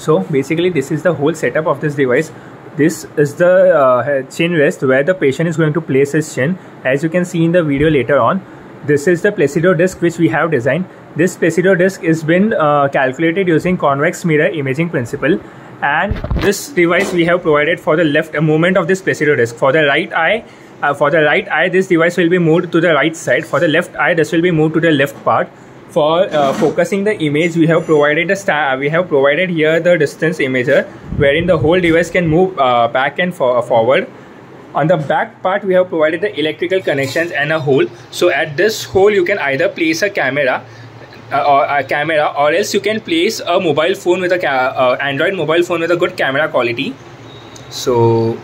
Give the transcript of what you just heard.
so basically this is the whole setup of this device. This is the uh, chin rest where the patient is going to place his chin. As you can see in the video later on this is the placido disc which we have designed. This placido disc is been uh, calculated using convex mirror imaging principle. And this device we have provided for the left a movement of this placido disc. For the right eye uh, for the right eye this device will be moved to the right side. For the left eye this will be moved to the left part for uh, focusing the image we have provided a star we have provided here the distance imager wherein the whole device can move uh, back and for forward. On the back part we have provided the electrical connections and a hole. So at this hole you can either place a camera uh, or a camera or else you can place a mobile phone with a uh, android mobile phone with a good camera quality. So